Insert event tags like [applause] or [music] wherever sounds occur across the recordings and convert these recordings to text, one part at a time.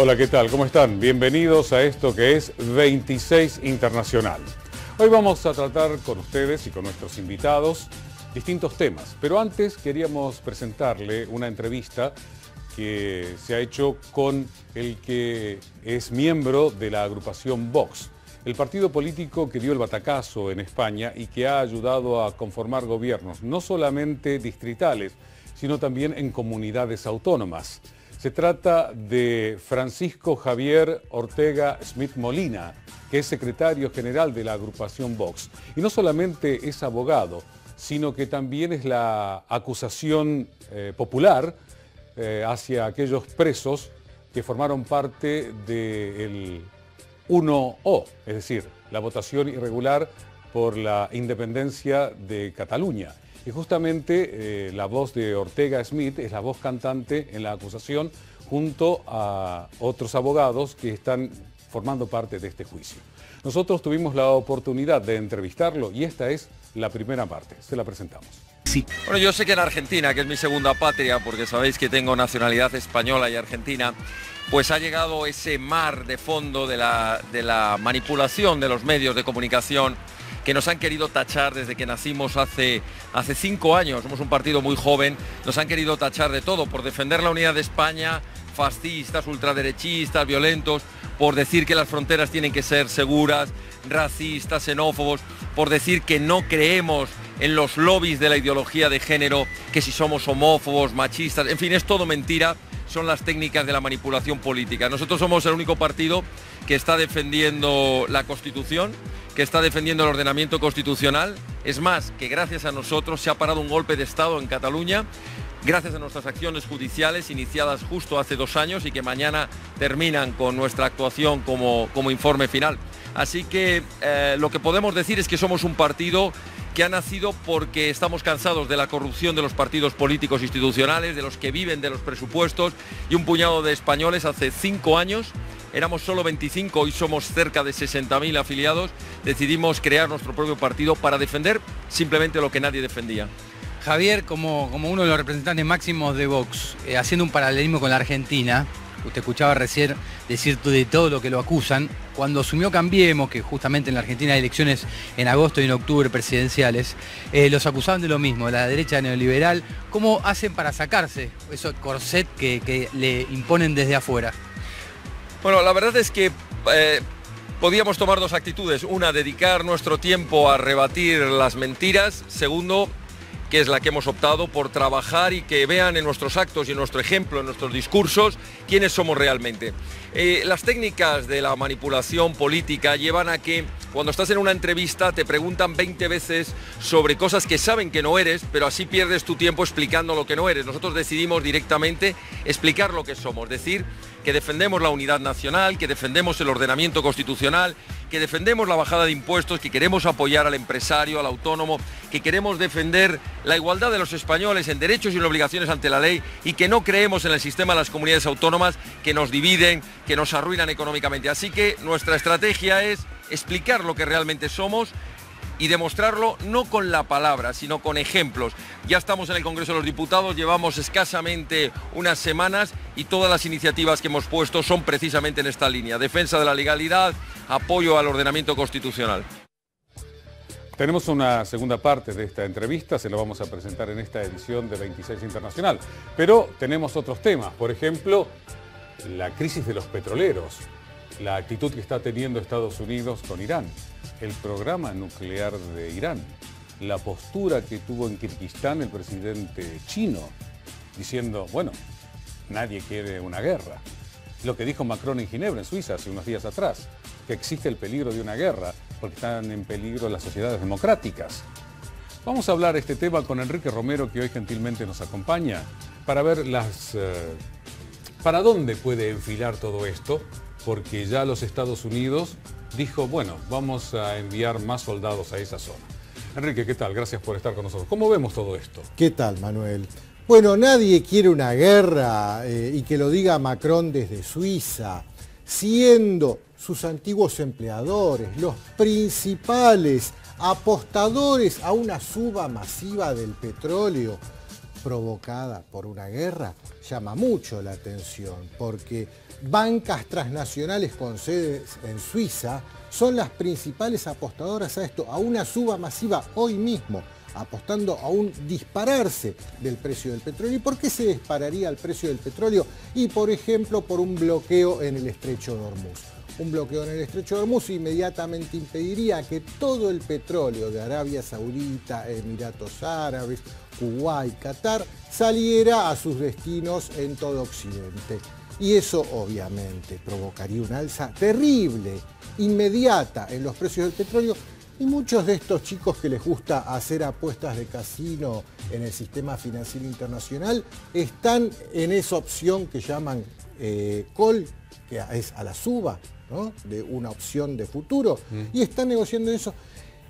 Hola, ¿qué tal? ¿Cómo están? Bienvenidos a esto que es 26 Internacional. Hoy vamos a tratar con ustedes y con nuestros invitados distintos temas, pero antes queríamos presentarle una entrevista que se ha hecho con el que es miembro de la agrupación Vox, el partido político que dio el batacazo en España y que ha ayudado a conformar gobiernos, no solamente distritales, sino también en comunidades autónomas. Se trata de Francisco Javier Ortega Smith Molina, que es secretario general de la agrupación Vox. Y no solamente es abogado, sino que también es la acusación eh, popular eh, hacia aquellos presos que formaron parte del 1O, es decir, la votación irregular por la independencia de Cataluña. Y justamente eh, la voz de Ortega Smith es la voz cantante en la acusación junto a otros abogados que están formando parte de este juicio. Nosotros tuvimos la oportunidad de entrevistarlo y esta es la primera parte. Se la presentamos. Sí. Bueno, yo sé que en Argentina, que es mi segunda patria, porque sabéis que tengo nacionalidad española y argentina, pues ha llegado ese mar de fondo de la, de la manipulación de los medios de comunicación que nos han querido tachar desde que nacimos hace, hace cinco años, somos un partido muy joven, nos han querido tachar de todo, por defender la unidad de España, fascistas, ultraderechistas, violentos, por decir que las fronteras tienen que ser seguras, racistas, xenófobos, por decir que no creemos en los lobbies de la ideología de género, que si somos homófobos, machistas, en fin, es todo mentira, son las técnicas de la manipulación política. Nosotros somos el único partido que está defendiendo la Constitución, que está defendiendo el ordenamiento constitucional. Es más, que gracias a nosotros se ha parado un golpe de Estado en Cataluña, gracias a nuestras acciones judiciales iniciadas justo hace dos años y que mañana terminan con nuestra actuación como, como informe final. Así que eh, lo que podemos decir es que somos un partido que ha nacido porque estamos cansados de la corrupción de los partidos políticos institucionales, de los que viven de los presupuestos y un puñado de españoles hace cinco años éramos solo 25, hoy somos cerca de 60.000 afiliados, decidimos crear nuestro propio partido para defender simplemente lo que nadie defendía. Javier, como, como uno de los representantes máximos de Vox, eh, haciendo un paralelismo con la Argentina, usted escuchaba recién decir de todo lo que lo acusan, cuando asumió Cambiemos, que justamente en la Argentina hay elecciones en agosto y en octubre presidenciales, eh, los acusaban de lo mismo, la derecha neoliberal, ¿cómo hacen para sacarse eso corset que le imponen desde afuera? Bueno, la verdad es que eh, podíamos tomar dos actitudes. Una, dedicar nuestro tiempo a rebatir las mentiras. Segundo, que es la que hemos optado por trabajar y que vean en nuestros actos y en nuestro ejemplo, en nuestros discursos, quiénes somos realmente. Eh, las técnicas de la manipulación política llevan a que cuando estás en una entrevista te preguntan 20 veces sobre cosas que saben que no eres, pero así pierdes tu tiempo explicando lo que no eres. Nosotros decidimos directamente explicar lo que somos, decir que defendemos la unidad nacional, que defendemos el ordenamiento constitucional, que defendemos la bajada de impuestos, que queremos apoyar al empresario, al autónomo, que queremos defender la igualdad de los españoles en derechos y en obligaciones ante la ley y que no creemos en el sistema de las comunidades autónomas que nos dividen, que nos arruinan económicamente. Así que nuestra estrategia es explicar lo que realmente somos y demostrarlo no con la palabra, sino con ejemplos. Ya estamos en el Congreso de los Diputados, llevamos escasamente unas semanas y todas las iniciativas que hemos puesto son precisamente en esta línea. Defensa de la legalidad, apoyo al ordenamiento constitucional. Tenemos una segunda parte de esta entrevista, se la vamos a presentar en esta edición de 26 Internacional. Pero tenemos otros temas, por ejemplo, la crisis de los petroleros, la actitud que está teniendo Estados Unidos con Irán, el programa nuclear de Irán, la postura que tuvo en Kirguistán el presidente chino, diciendo, bueno, nadie quiere una guerra. Lo que dijo Macron en Ginebra, en Suiza, hace unos días atrás, que existe el peligro de una guerra, porque están en peligro las sociedades democráticas. Vamos a hablar este tema con Enrique Romero, que hoy gentilmente nos acompaña, para ver las, eh, para dónde puede enfilar todo esto porque ya los Estados Unidos dijo, bueno, vamos a enviar más soldados a esa zona. Enrique, ¿qué tal? Gracias por estar con nosotros. ¿Cómo vemos todo esto? ¿Qué tal, Manuel? Bueno, nadie quiere una guerra eh, y que lo diga Macron desde Suiza, siendo sus antiguos empleadores los principales apostadores a una suba masiva del petróleo provocada por una guerra llama mucho la atención porque bancas transnacionales con sedes en Suiza son las principales apostadoras a esto, a una suba masiva hoy mismo, apostando a un dispararse del precio del petróleo. ¿Y por qué se dispararía el precio del petróleo? Y por ejemplo por un bloqueo en el estrecho de Hormuz. Un bloqueo en el estrecho de Hormuz inmediatamente impediría que todo el petróleo de Arabia Saudita, Emiratos Árabes, Kuwait, Qatar, saliera a sus destinos en todo Occidente. Y eso obviamente provocaría una alza terrible, inmediata en los precios del petróleo y muchos de estos chicos que les gusta hacer apuestas de casino en el sistema financiero internacional están en esa opción que llaman eh, call, que es a la suba, de una opción de futuro, mm. y están negociando eso.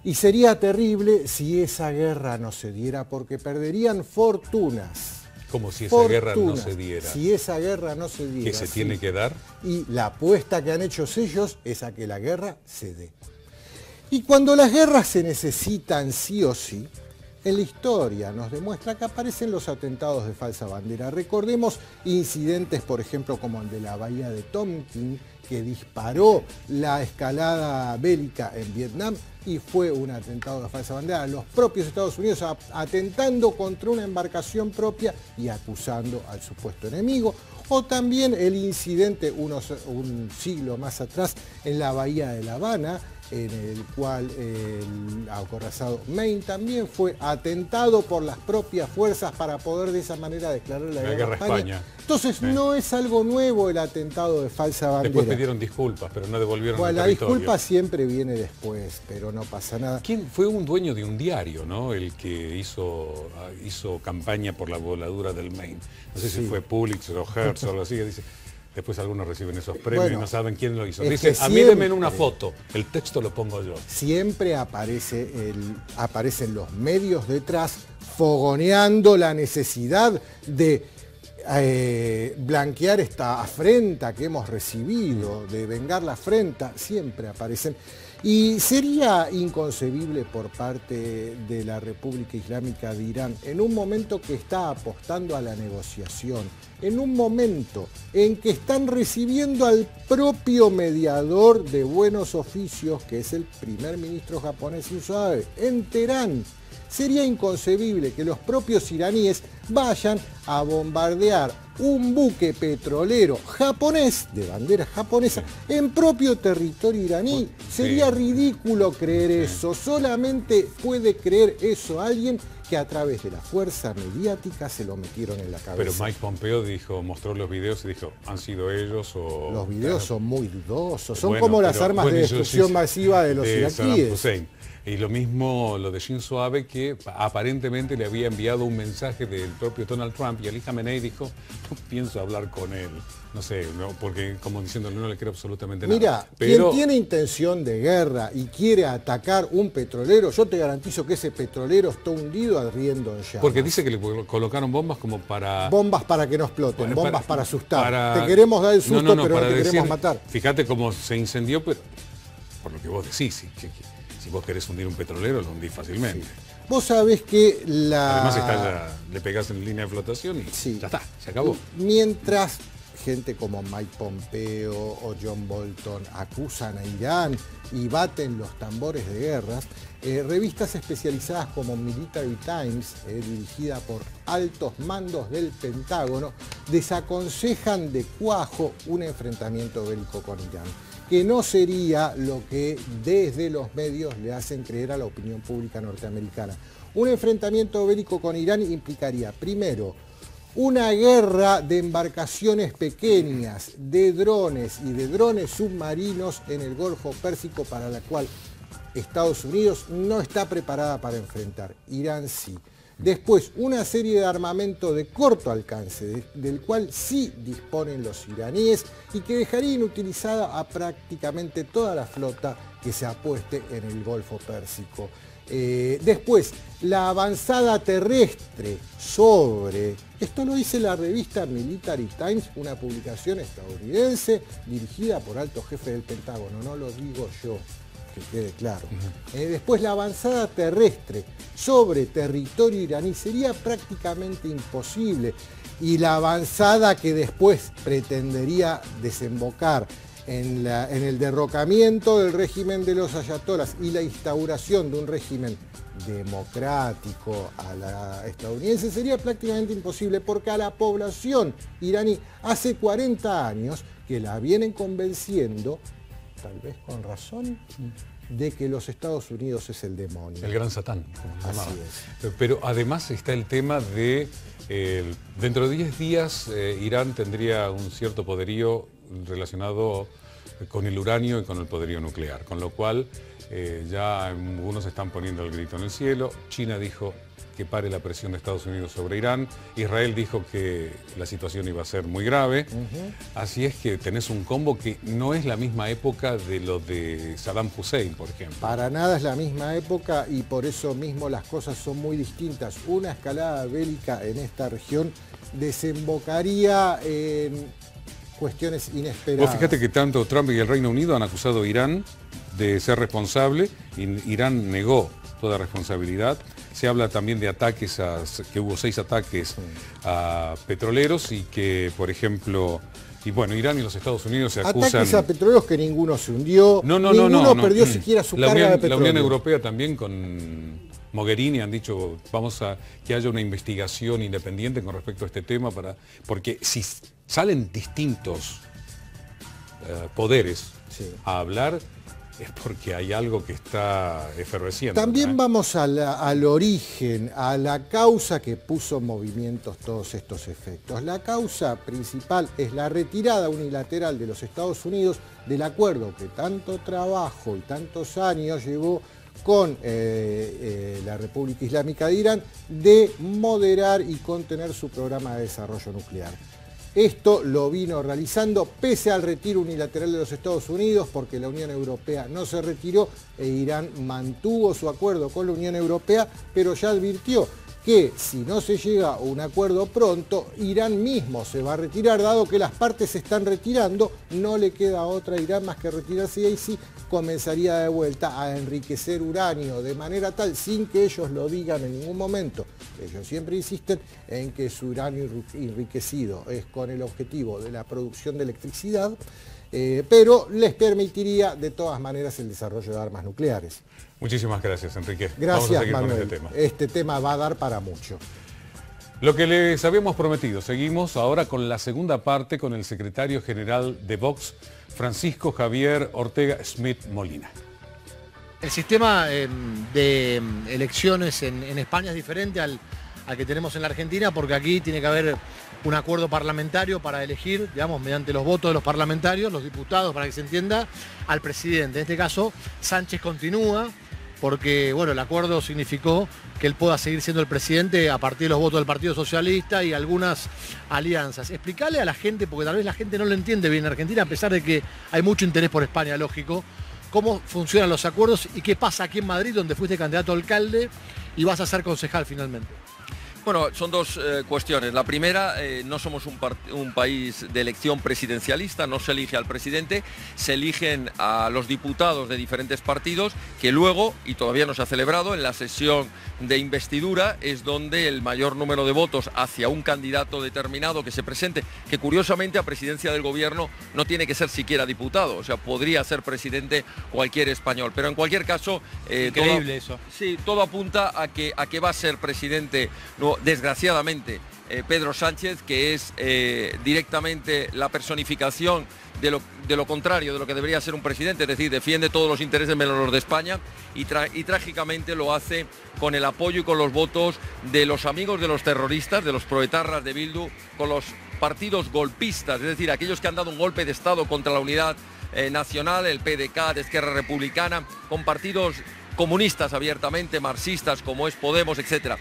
Y sería terrible si esa guerra no se diera, porque perderían fortunas como si esa guerra no se diera. Si esa guerra no se diera. ¿Que se tiene que dar? Y la apuesta que han hecho ellos es a que la guerra se dé. Y cuando las guerras se necesitan sí o sí, en la historia nos demuestra que aparecen los atentados de falsa bandera. Recordemos incidentes, por ejemplo, como el de la bahía de Tonkin, que disparó la escalada bélica en Vietnam y fue un atentado de falsa bandera. Los propios Estados Unidos atentando contra una embarcación propia y acusando al supuesto enemigo. O también el incidente un siglo más atrás en la bahía de La Habana, en el cual el acorazado Maine también fue atentado por las propias fuerzas para poder de esa manera declarar la, guerra, a España. Entonces no es algo nuevo el atentado de falsa bandera. Después pidieron disculpas, pero no devolvieron bueno, la disculpa siempre viene después, pero no pasa nada. ¿Quién fue un dueño de un diario, no? El que hizo, hizo campaña por la voladura del Maine. No sé si fue Pulitzer o Hertz o algo así, dice Después algunos reciben esos premios y no saben quién lo hizo. Dicen, a mí denme una foto, el texto lo pongo yo. Siempre aparece el, aparecen los medios detrás fogoneando la necesidad de eh, blanquear esta afrenta que hemos recibido, de vengar la afrenta, siempre aparecen. Y sería inconcebible por parte de la República Islámica de Irán, en un momento que está apostando a la negociación, en un momento en que están recibiendo al propio mediador de buenos oficios, que es el primer ministro japonés Shinzo Abe, en Teherán, sería inconcebible que los propios iraníes vayan a bombardear un buque petrolero japonés, de bandera japonesa, en propio territorio iraní. Sería ridículo creer eso. Solamente puede creer eso alguien que a través de la fuerza mediática se lo metieron en la cabeza. Pero Mike Pompeo dijo, mostró los videos y dijo, ¿han sido ellos o...? Los videos son muy dudosos, son como las armas de destrucción masiva de los iraquíes. Y lo mismo lo de Shinzo Abe, que aparentemente le había enviado un mensaje del propio Donald Trump y Ali Khamenei dijo, no pienso hablar con él. No sé, porque como diciendo no le creo absolutamente nada. Mira, quien tiene intención de guerra y quiere atacar un petrolero, yo te garantizo que ese petrolero está hundido arriendo en llamas. Porque dice que le colocaron bombas como para... Bombas para que no exploten, bombas para, asustar. Te queremos dar el susto, pero no te queremos matar. Fíjate cómo se incendió, pero, por lo que vos decís. Sí, si vos querés hundir un petrolero, lo hundís fácilmente. Vos sabés que la... Además le pegás en línea de flotación y ya está, se acabó. Mientras gente como Mike Pompeo o John Bolton acusan a Irán y baten los tambores de guerras, eh, revistas especializadas como Military Times, eh, dirigida por altos mandos del Pentágono, desaconsejan de cuajo un enfrentamiento bélico con Irán que no sería lo que desde los medios le hacen creer a la opinión pública norteamericana. Un enfrentamiento bélico con Irán implicaría, primero, una guerra de embarcaciones pequeñas, de drones y de drones submarinos en el Golfo Pérsico para la cual Estados Unidos no está preparada para enfrentar. Irán sí. Después, una serie de armamento de corto alcance, del cual sí disponen los iraníes y que dejaría inutilizada a prácticamente toda la flota que se apueste en el Golfo Pérsico. Eh, después, la avanzada terrestre sobre, esto lo dice la revista Military Times, una publicación estadounidense dirigida por alto jefe del Pentágono, no lo digo yo que quede claro. Eh, después la avanzada terrestre sobre territorio iraní sería prácticamente imposible y la avanzada que después pretendería desembocar en, en, el derrocamiento del régimen de los ayatolas y la instauración de un régimen democrático a la estadounidense sería prácticamente imposible porque a la población iraní hace 40 años que la vienen convenciendo, tal vez con razón, de que los Estados Unidos es el demonio. El gran satán. Así es. Pero además está el tema de, dentro de 10 días eh, Irán tendría un cierto poderío relacionado con el uranio y con el poderío nuclear, con lo cual eh, ya algunos están poniendo el grito en el cielo. China dijo que pare la presión de Estados Unidos sobre Irán. Israel dijo que la situación iba a ser muy grave. Así es que tenés un combo que no es la misma época de lo de Saddam Hussein, por ejemplo. Para nada es la misma época y por eso mismo las cosas son muy distintas. Una escalada bélica en esta región desembocaría en cuestiones inesperadas. Vos fíjate que tanto Trump y el Reino Unido han acusado a Irán de ser responsable. Irán negó toda responsabilidad. Se habla también de ataques, a, que hubo seis ataques a petroleros y que, por ejemplo, y bueno, Irán y los Estados Unidos se acusan... Ataques a petroleros que ninguno se hundió, no, no, ninguno no, no, perdió siquiera su la carga Unión, de petróleo. La Unión Europea también con Mogherini han dicho, vamos a que haya una investigación independiente con respecto a este tema, para porque si salen distintos eh, poderes Sí. a hablar, es porque hay algo que está efervesciendo. También ¿no? vamos a la- al origen, a la causa que puso en movimientos todos estos efectos. La causa principal es la retirada unilateral de los Estados Unidos del acuerdo que tanto trabajo y tantos años llevó con eh, eh, la República Islámica de Irán de moderar y contener su programa de desarrollo nuclear. Esto lo vino realizando pese al retiro unilateral de los Estados Unidos, porque la Unión Europea no se retiró e Irán mantuvo su acuerdo con la Unión Europea, pero ya advirtió que si no se llega a un acuerdo pronto, Irán mismo se va a retirar, dado que las partes se están retirando, no le queda otra Irán más que retirarse y ahí sí comenzaría de vuelta a enriquecer uranio de manera tal, sin que ellos lo digan en ningún momento. Ellos siempre insisten en que su uranio enriquecido es con el objetivo de la producción de electricidad, eh, pero les permitiría de todas maneras el desarrollo de armas nucleares. Muchísimas gracias, Enrique. Vamos a Gracias, seguir con Manuel. este tema. Este tema va a dar para mucho. Lo que les habíamos prometido, seguimos ahora con la segunda parte con el secretario general de Vox, Francisco Javier Ortega Smith Molina. El sistema eh, de eh, elecciones en, en España es diferente al, al que tenemos en la Argentina porque aquí tiene que haber un acuerdo parlamentario para elegir, digamos, mediante los votos de los parlamentarios, los diputados, para que se entienda, al presidente. En este caso, Sánchez continúa porque, bueno, el acuerdo significó que él pueda seguir siendo el presidente a partir de los votos del Partido Socialista y algunas alianzas. Explicarle a la gente, porque tal vez la gente no lo entiende bien en Argentina, a pesar de que hay mucho interés por España, lógico, cómo funcionan los acuerdos y qué pasa aquí en Madrid, donde fuiste candidato a alcalde y vas a ser concejal finalmente. Bueno, son dos eh, cuestiones. La primera, eh, no somos un, país de elección presidencialista, no se elige al presidente, se eligen a los diputados de diferentes partidos que luego, y todavía no se ha celebrado, en la sesión de investidura es donde el mayor número de votos hacia un candidato determinado que se presente, que curiosamente a presidencia del gobierno no tiene que ser siquiera diputado, o sea, podría ser presidente cualquier español. Pero en cualquier caso... eh, todo- Increíble eso. Sí, todo apunta a que, a que va a ser presidente, no, desgraciadamente, eh, Pedro Sánchez, que es eh, directamente la personificación de lo, contrario de lo que debería ser un presidente, es decir, defiende todos los intereses menos los de España y, trágicamente lo hace con el apoyo y con los votos de los amigos de los terroristas, de los proetarras de Bildu, con los partidos golpistas, es decir, aquellos que han dado un golpe de Estado contra la unidad eh, nacional, el PDK de Esquerra Republicana, con partidos comunistas abiertamente, marxistas como es Podemos, etc.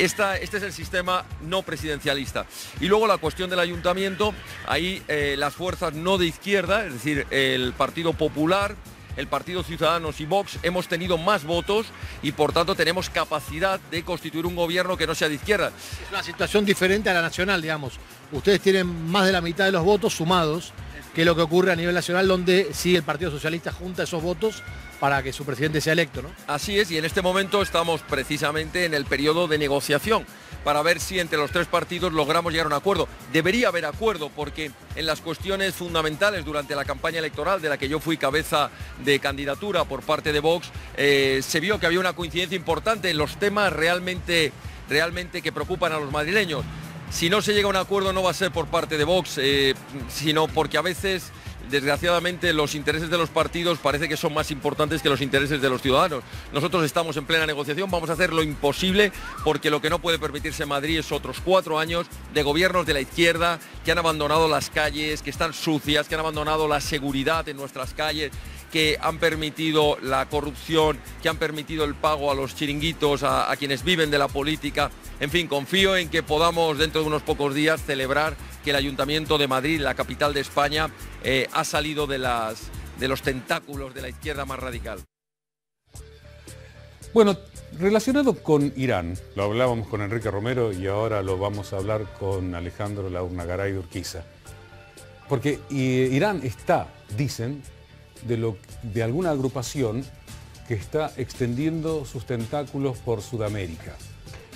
Este es el sistema no presidencialista. Y luego la cuestión del ayuntamiento, ahí eh, las fuerzas no de izquierda, es decir, el Partido Popular, el Partido Ciudadanos y Vox hemos tenido más votos y por tanto tenemos capacidad de constituir un gobierno que no sea de izquierda. Es una situación diferente a la nacional, digamos. Ustedes tienen más de la mitad de los votos sumados qué es lo que ocurre a nivel nacional, donde sí el Partido Socialista junta esos votos para que su presidente sea electo. ¿no? Así es, y en este momento estamos precisamente en el periodo de negociación para ver si entre los tres partidos logramos llegar a un acuerdo. Debería haber acuerdo porque en las cuestiones fundamentales durante la campaña electoral de la que yo fui cabeza de candidatura por parte de Vox, eh, se vio que había una coincidencia importante en los temas realmente, realmente que preocupan a los madrileños. Si no se llega a un acuerdo no va a ser por parte de Vox, eh, sino porque a veces desgraciadamente los intereses de los partidos parece que son más importantes que los intereses de los ciudadanos. Nosotros estamos en plena negociación, vamos a hacer lo imposible porque lo que no puede permitirse Madrid es otros cuatro años de gobiernos de la izquierda que han abandonado las calles, que están sucias, que han abandonado la seguridad en nuestras calles, que han permitido la corrupción, que han permitido el pago a los chiringuitos, a, quienes viven de la política. En fin, confío en que podamos dentro de unos pocos días celebrar que el Ayuntamiento de Madrid, la capital de España, eh, ha salido de, las, de los tentáculos de la izquierda más radical. Bueno, relacionado con Irán, lo hablábamos con Enrique Romero y ahora lo vamos a hablar con Alejandro Laurnagaray de Urquiza. Porque Irán está, dicen, de, lo, de alguna agrupación que está extendiendo sus tentáculos por Sudamérica.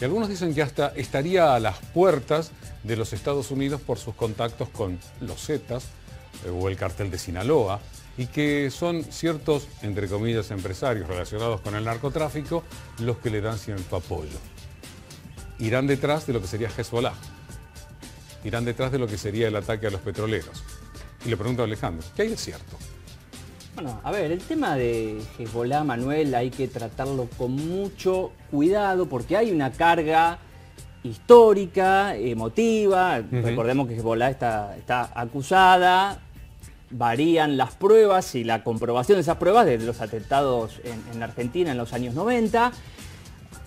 Y algunos dicen que hasta estaría a las puertas de los Estados Unidos por sus contactos con los Zetas eh, o el cartel de Sinaloa y que son ciertos, entre comillas, empresarios relacionados con el narcotráfico los que le dan cierto apoyo. Irán detrás de lo que sería Hezbollah. Irán detrás de lo que sería el ataque a los petroleros. Y le pregunto a Alejandro, ¿qué hay de cierto? Bueno, a ver, el tema de Hezbollah, Manuel, hay que tratarlo con mucho cuidado porque hay una carga histórica, emotiva. Recordemos que Hezbollah está, está acusada, varían las pruebas y la comprobación de esas pruebas de los atentados en, en Argentina en los años 90.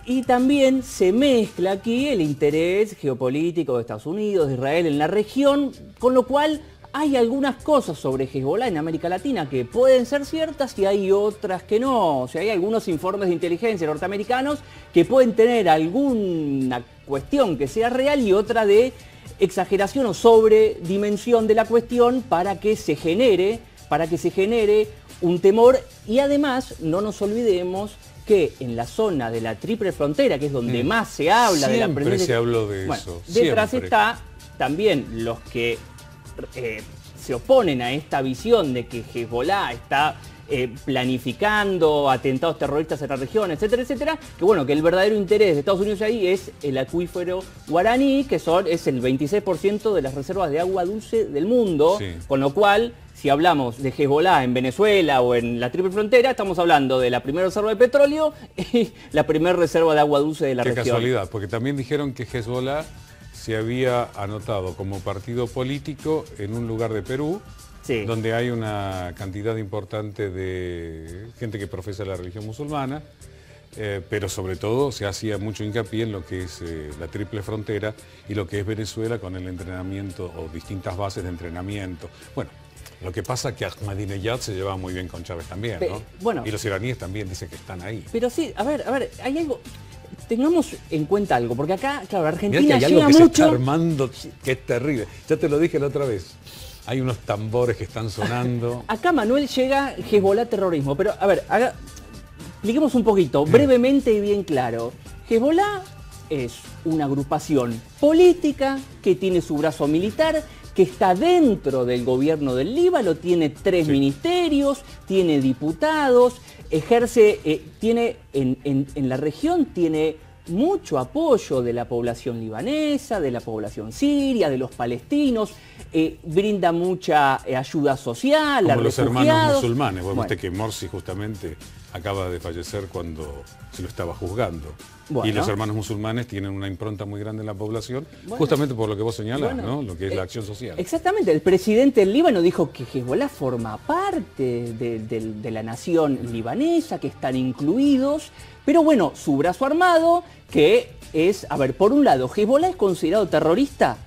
Y también se mezcla aquí el interés geopolítico de Estados Unidos, de Israel en la región, con lo cual hay algunas cosas sobre Hezbollah en América Latina que pueden ser ciertas y hay otras que no. O sea, hay algunos informes de inteligencia norteamericanos que pueden tener alguna cuestión que sea real y otra de exageración o sobredimensión de la cuestión para que se genere, para que se genere un temor y además no nos olvidemos que en la zona de la triple frontera, que es donde mm. más se habla de la presencia... se habló de eso. Detrás está también los que eh, se oponen a esta visión de que Hezbollah está eh, planificando atentados terroristas en la región, etcétera, etcétera, que bueno, que el verdadero interés de Estados Unidos ahí es el acuífero guaraní, que son, es el 26% de las reservas de agua dulce del mundo, con lo cual si hablamos de Hezbollah en Venezuela o en la triple frontera, estamos hablando de la primera reserva de petróleo y la primera reserva de agua dulce de la región. Qué casualidad, porque también dijeron que Hezbollah se había anotado como partido político en un lugar de Perú, donde hay una cantidad importante de gente que profesa la religión musulmana, eh, pero sobre todo se hacía mucho hincapié en lo que es eh, la triple frontera y lo que es Venezuela con el entrenamiento o distintas bases de entrenamiento. Bueno, lo que pasa es que Ahmadinejad se lleva muy bien con Chávez también, ¿no? Bueno, y los iraníes también dicen que están ahí. Pero sí, a ver, a ver, hay algo tengamos en cuenta algo, porque acá, claro, Argentina que hay algo que mucho... Se está armando que es terrible. Ya te lo dije la otra vez. Hay unos tambores que están sonando. [laughs] acá Manuel llega Hezbollah terrorismo, pero a ver, expliquemos un poquito, brevemente y bien claro. Hezbollah es una agrupación política que tiene su brazo militar, que está dentro del gobierno del Líbano, tiene tres ministerios, tiene diputados, ejerce, eh, tiene en, la región, tiene mucho apoyo de la población libanesa, de la población siria, de los palestinos, eh, brinda mucha eh, ayuda social Como a los hermanos musulmanes, vos viste que Morsi justamente acaba de fallecer cuando se lo estaba juzgando. Y los hermanos musulmanes tienen una impronta muy grande en la población, justamente por lo que vos señalás, ¿no? Lo que es la acción social. Exactamente, el presidente del Líbano dijo que Hezbollah forma parte de, la nación libanesa, que están incluidos, pero bueno, su brazo armado, que es, a ver, por un lado, Hezbollah es considerado terrorista,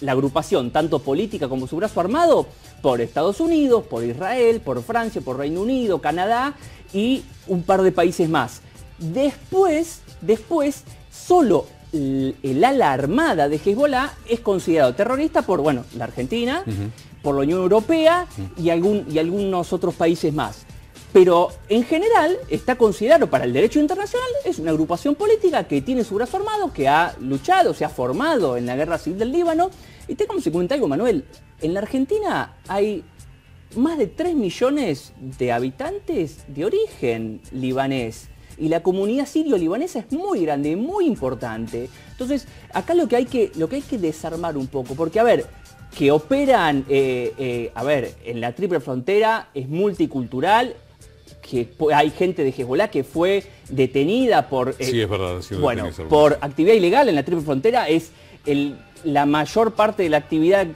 la agrupación, tanto política como su brazo armado, por Estados Unidos, por Israel, por Francia, por Reino Unido, Canadá y un par de países más. Después, después, solo el, ala armada de Hezbollah es considerado terrorista por, bueno, la Argentina, por la Unión Europea y, algún, y algunos otros países más. Pero en general está considerado para el derecho internacional, es una agrupación política que tiene su brazo armado, que ha luchado, se ha formado en la guerra civil del Líbano. Y tengamos en cuenta algo, Manuel, en la Argentina hay más de 3 millones de habitantes de origen libanés. Y la comunidad sirio-libanesa es muy grande, muy importante. Entonces, acá lo que hay que, lo que, hay que desarmar un poco, porque a ver, que operan, eh, eh, a ver, en la triple frontera es multicultural, que hay gente de Hezbollah que fue detenida por... Eh, sí, es verdad. bueno, por actividad ilegal en la triple frontera. Es la mayor parte de la actividad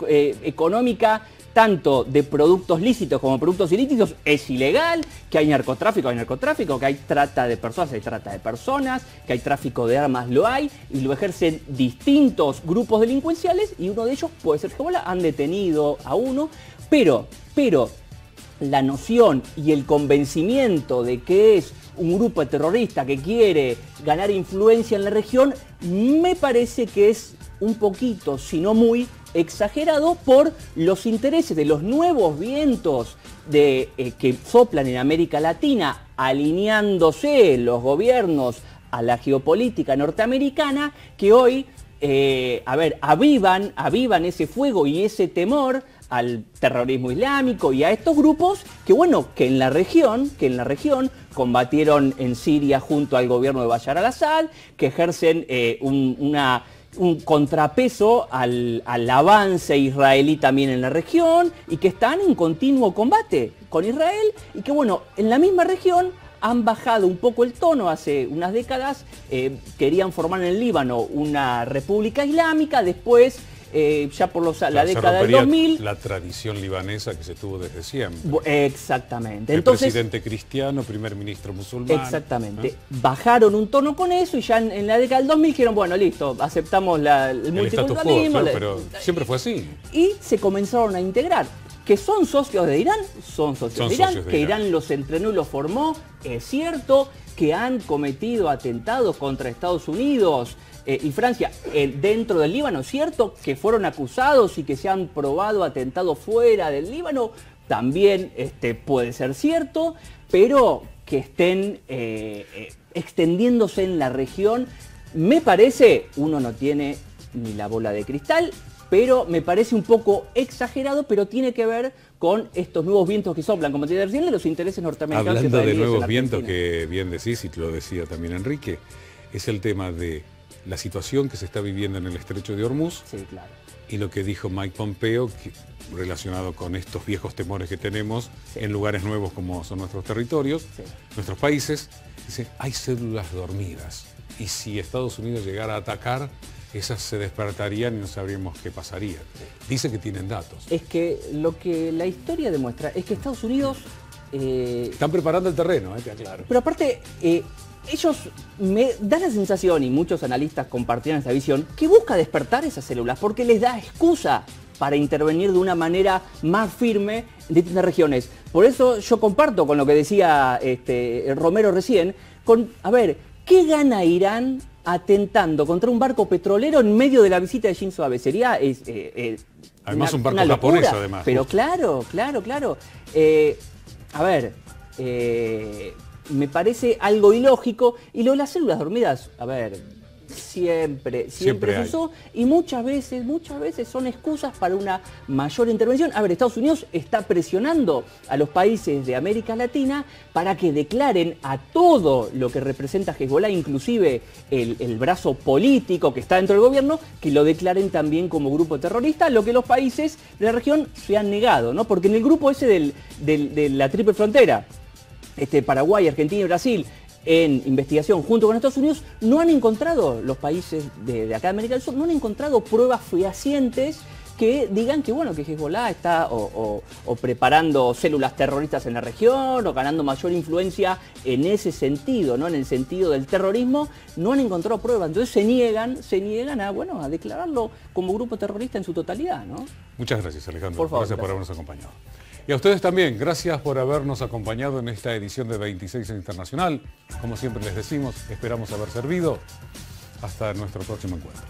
económica tanto de productos lícitos como productos ilícitos, es ilegal, que hay narcotráfico, hay narcotráfico, que hay trata de personas, hay trata de personas, que hay tráfico de armas, lo hay, y lo ejercen distintos grupos delincuenciales, y uno de ellos puede ser Hezbollah, han detenido a uno, pero, pero la noción y el convencimiento de que es un grupo terrorista que quiere ganar influencia en la región, me parece que es un poquito, si no muy, exagerado por los intereses de los nuevos vientos eh, que soplan en América Latina, alineándose los gobiernos a la geopolítica norteamericana, que hoy, eh, a ver, avivan, avivan ese fuego y ese temor al terrorismo islámico y a estos grupos que bueno, que en la región, que en la región combatieron en Siria junto al gobierno de Bashar al-Assad, que ejercen eh, una un contrapeso al, avance israelí también en la región y que están en continuo combate con Israel y que bueno, en la misma región han bajado un poco el tono. Hace unas décadas, eh, querían formar en el Líbano una república islámica, después eh, ya por la década del 2000. La tradición libanesa que se tuvo desde siempre. Exactamente. El presidente cristiano, primer ministro musulmán. Exactamente. Bajaron un tono con eso y ya en, la década del 2000 dijeron, bueno, listo, aceptamos la, el, multiculturalismo. pero siempre fue así. Y se comenzaron a integrar. ¿Que son socios de Irán? Son socios, de, Irán, que Irán. los entrenó y los formó, es cierto, que han cometido atentados contra Estados Unidos, eh, y Francia eh, dentro del Líbano, ¿cierto? Que fueron acusados y que se han probado atentados fuera del Líbano, también este, puede ser cierto, pero que estén eh, extendiéndose en la región, me parece, uno no tiene ni la bola de cristal, pero me parece un poco exagerado, pero tiene que ver con estos nuevos vientos que soplan, como te decía recién, de los intereses norteamericanos. Hablando de nuevos vientos, que bien decís y te lo decía también Enrique, es el tema de la situación que se está viviendo en el estrecho de Hormuz y lo que dijo Mike Pompeo relacionado con estos viejos temores que tenemos en lugares nuevos como son nuestros territorios, nuestros países. Dice, hay células dormidas y si Estados Unidos llegara a atacar, esas se despertarían y no sabríamos qué pasaría. Dice que tienen datos. Es que lo que la historia demuestra es que Estados Unidos... Eh, Están preparando el terreno, eh, Pero aparte, eh, ellos me dan la sensación, y muchos analistas compartieron esta visión, que busca despertar esas células porque les da excusa para intervenir de una manera más firme en distintas regiones. Por eso yo comparto con lo que decía este, Romero recién, con, a ver, ¿qué gana Irán atentando contra un barco petrolero en medio de la visita de Shinzo Abe? Sería... Eh, eh, además un barco japonés, además. Pero claro, claro, claro. Eh, a ver, me parece algo ilógico. Y lo de las células dormidas, a ver, siempre, siempre, se usó y muchas veces, muchas veces son excusas para una mayor intervención. A ver, Estados Unidos está presionando a los países de América Latina para que declaren a todo lo que representa Hezbollah, inclusive el, brazo político que está dentro del gobierno, que lo declaren también como grupo terrorista, lo que los países de la región se han negado, ¿no? Porque en el grupo ese del, de la triple frontera, este, Paraguay, Argentina y Brasil en investigación junto con Estados Unidos, no han encontrado, los países de, acá de América del Sur, no han encontrado pruebas fehacientes que digan que bueno que Hezbollah está o, preparando células terroristas en la región o ganando mayor influencia en ese sentido, ¿no? En el sentido del terrorismo, no han encontrado pruebas. Entonces se niegan, se niegan a bueno a declararlo como grupo terrorista en su totalidad, ¿no? Muchas gracias, Alejandro. Por favor, gracias por habernos acompañado. Y a ustedes también, gracias por habernos acompañado en esta edición de 26 Internacional. Como siempre les decimos, esperamos haber servido. Hasta nuestro próximo encuentro.